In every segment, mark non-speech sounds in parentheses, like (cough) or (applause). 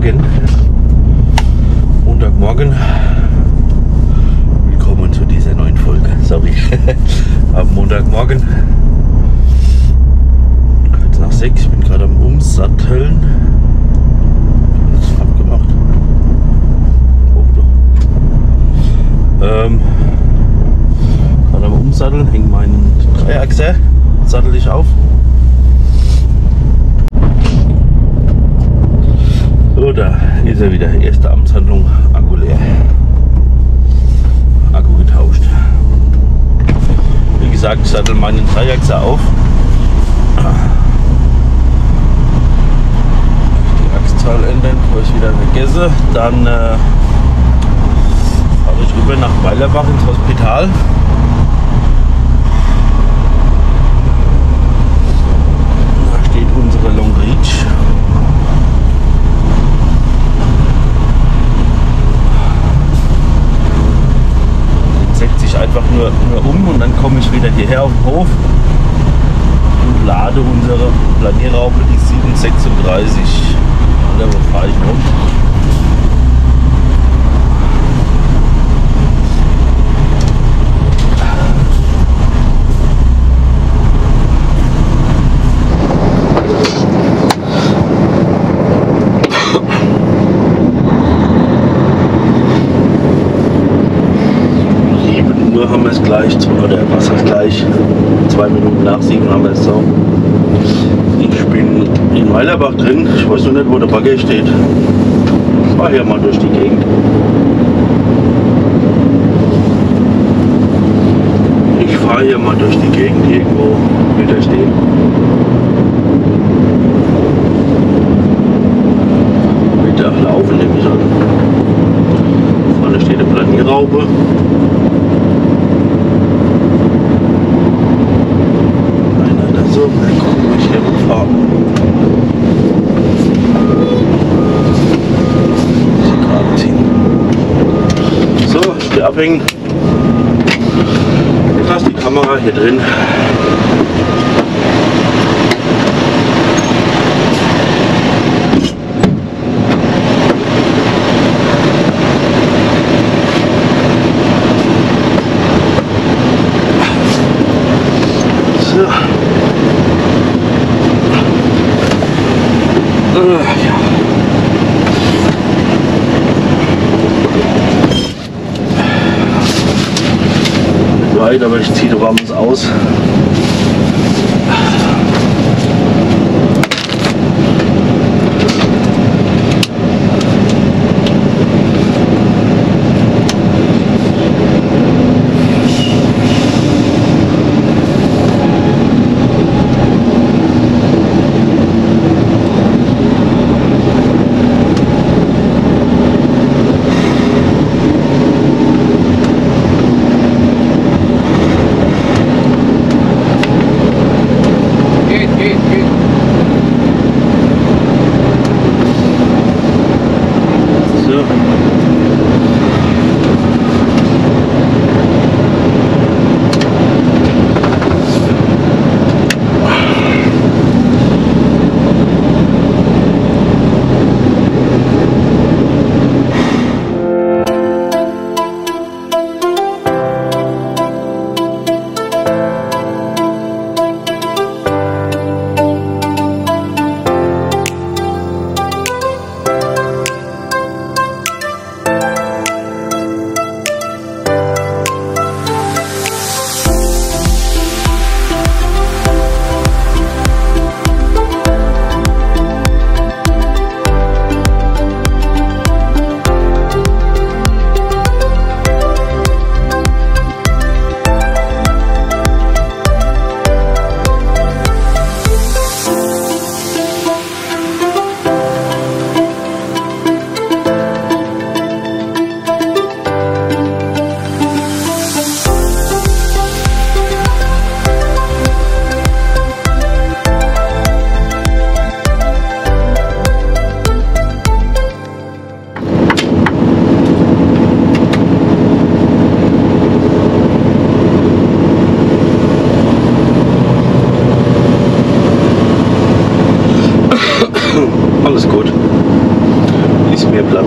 Montagmorgen. Montagmorgen. Willkommen zu dieser neuen Folge. Sorry. (laughs) Am Montagmorgen. Kurz nach sechs. Bin gerade am Umsatteln. Alles abgemacht. Oh. Ähm, gerade am Umsatteln. Hängt meinen Dreiachser. Sattel ich auf. So, da ist er wieder. Erste Amtshandlung, Akku leer. Akku getauscht. Wie gesagt, sattel meinen Dreiachser auf. Die Achszahl ändern, bevor ich wieder vergesse. Dann äh, fahre ich rüber nach Weilerbach ins Hospital. Da steht unsere Long Reach. setze ich einfach nur, nur um und dann komme ich wieder hierher auf den Hof und lade unsere Planierraupe, die 736. Oder wo fahre ich rum? Nach sieben haben wir es so. Ich bin in Weilerbach drin, ich weiß noch nicht, wo der Bagger steht. Ich fahre hier mal durch die Gegend. Ich fahre hier mal durch die Gegend, irgendwo wird er stehen. Mittag laufen nehme ich an. Vorne steht eine Planierraube. So. Mal gucken, ich hier ziehen. So, ich abhängen. Ich lasse die Kamera hier drin. Weit, aber ich ziehe warmes aus.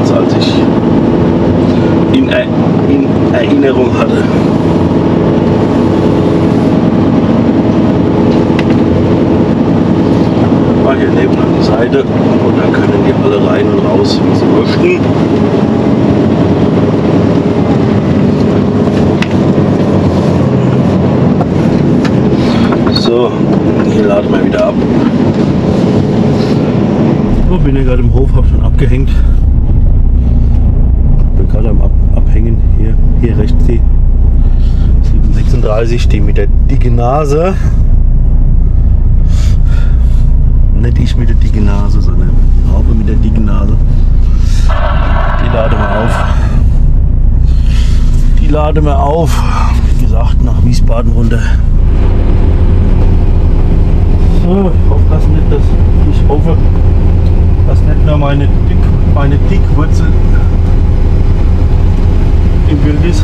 als, als ich äh, in, äh, in Erinnerung hatte. Mal hier neben an die Seite und dann können die alle rein und raus, wie sie möchten. So, hier laden wir wieder ab. Ich bin ja gerade im Hof, hab schon abgehängt. 736, die mit der dicken Nase. Nicht ich mit der dicken Nase, sondern Haube mit der dicken Nase. Die laden wir auf. Die laden wir auf. Wie gesagt, nach Wiesbaden runter. So, ich hoffe, dass nicht das, ich hoffe, dass nicht nur meine, Dick, meine Dickwurzel im Bild ist.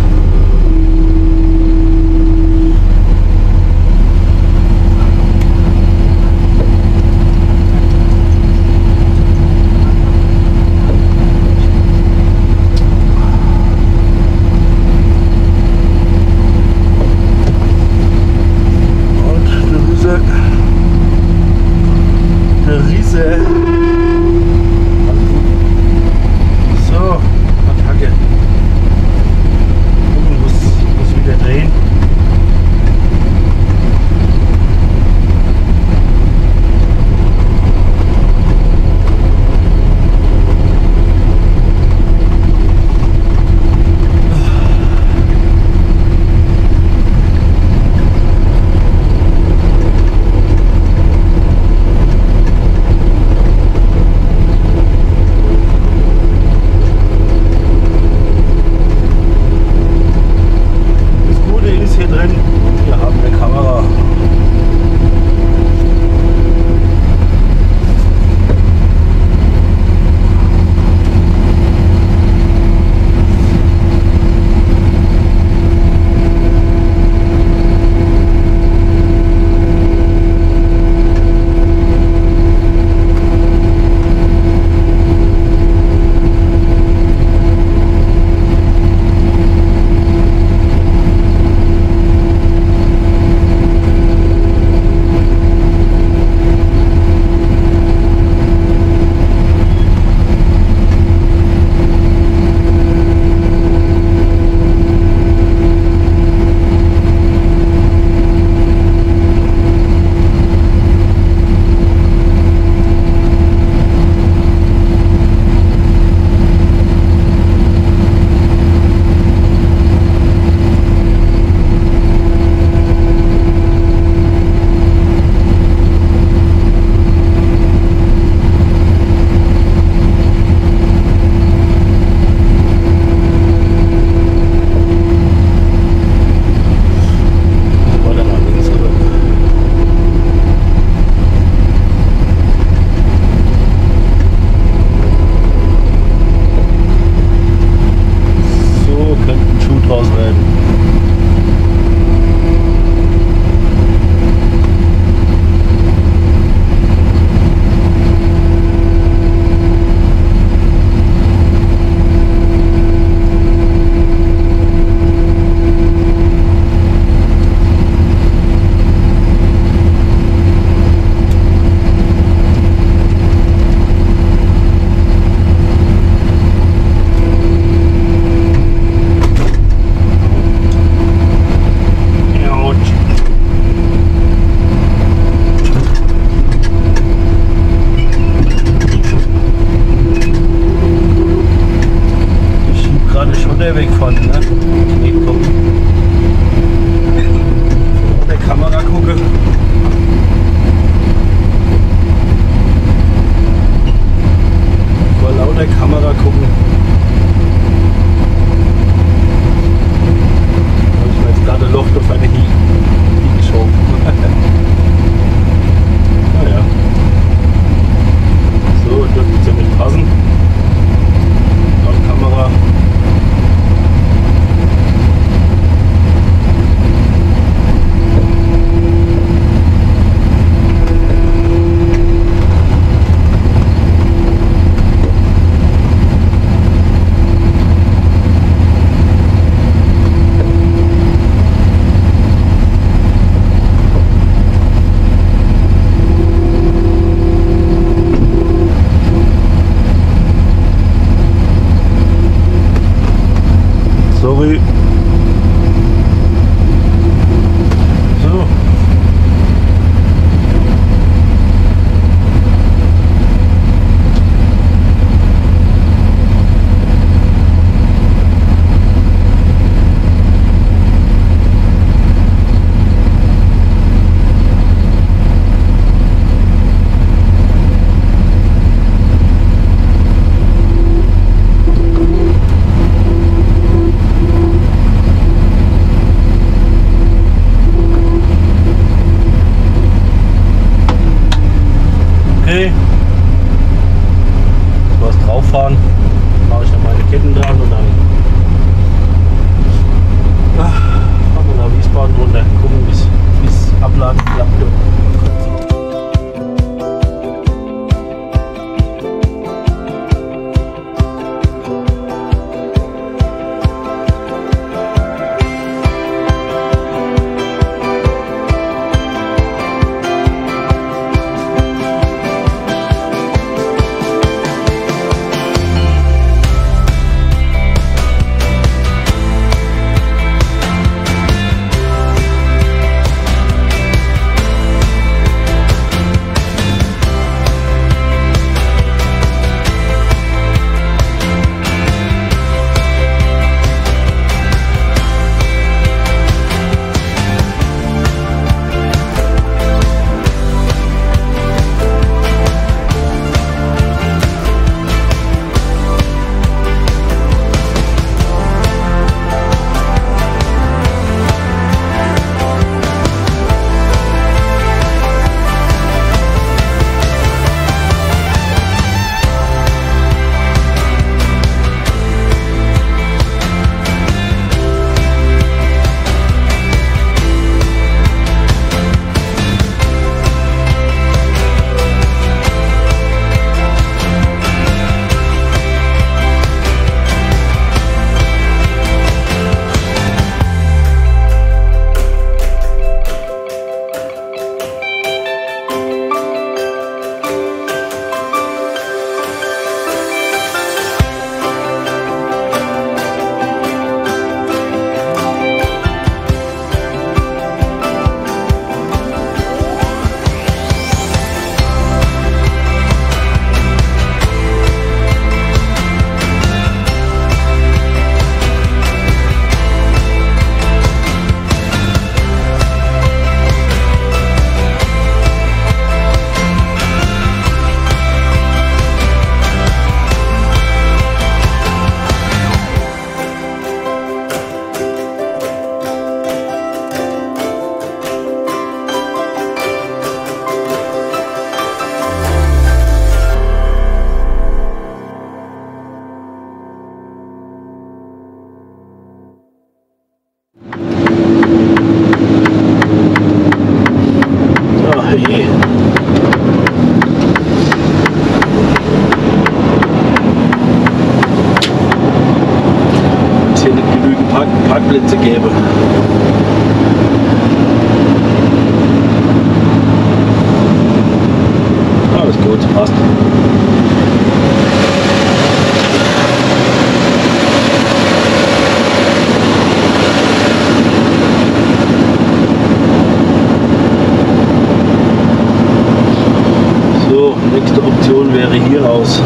Nächste Option wäre hier raus.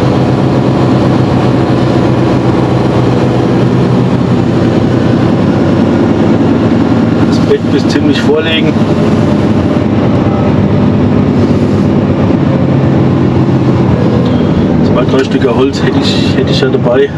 Das Bett bis ziemlich vorlegen. Zwei, drei Stücke Holz hätte ich, hätte ich ja dabei.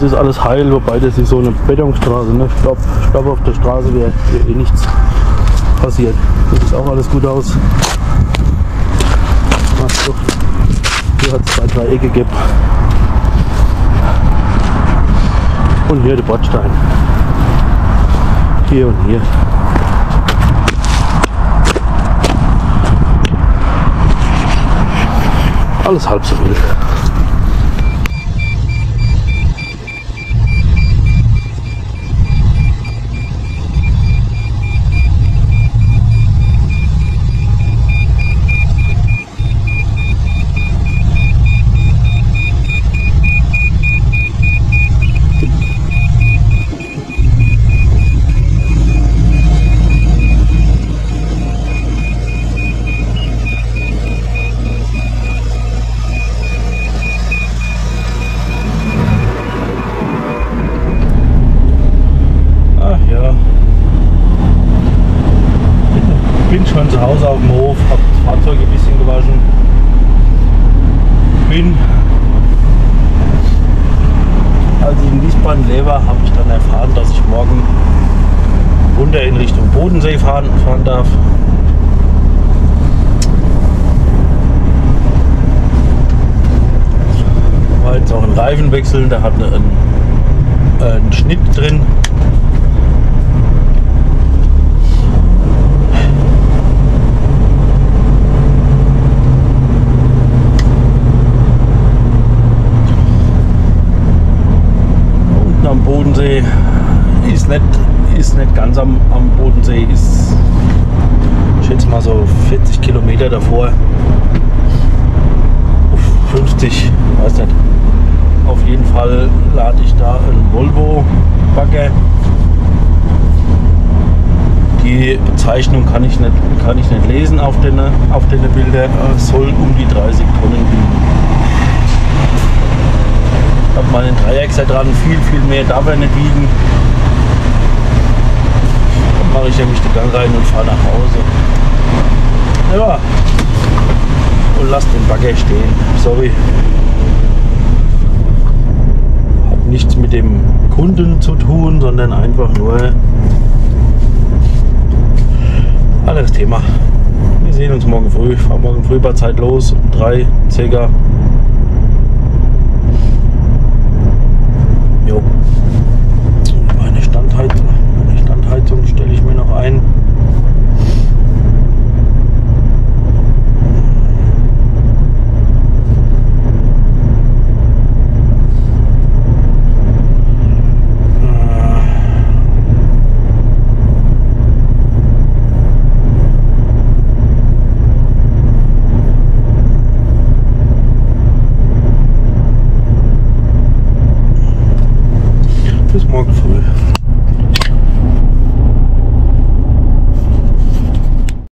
Straße ist alles heil, wobei das ist so eine Betonstraße. Ne? Stopp, Stopp auf der Straße wäre wär eh nichts passiert. Das sieht auch alles gut aus. Hier hat es zwei, drei Ecke gegeben. Und hier der Bordstein. Hier und hier. Alles halb so wild. Hause auf dem Hof, habe das Fahrzeug ein bisschen gewaschen. Bin, als ich in Wiesbaden lebe, habe ich dann erfahren, dass ich morgen runter in Richtung Bodensee fahren, fahren darf. War jetzt auch ein Reifen wechseln, der hat einen, einen Schnitt drin. unten am Bodensee ist nicht, ist nicht ganz am, am Bodensee, ist ich schätze mal so 40 Kilometer davor. 50, weiß nicht. Auf jeden Fall lade ich da einen Volvo Bagger. Die Bezeichnung kann ich nicht, kann ich nicht lesen auf den, auf den Bildern. Soll um die 30 Tonnen wiegen habe meinen Dreieckser dran, viel, viel mehr darf er nicht wiegen. Dann mache ich nämlich den Gang rein und fahre nach Hause. Ja. Und lass den Bagger stehen. Sorry. Hat nichts mit dem Kunden zu tun, sondern einfach nur anderes Thema. Wir sehen uns morgen früh. Ich fahre morgen früh bei Zeit los. Um drei circa. Nope.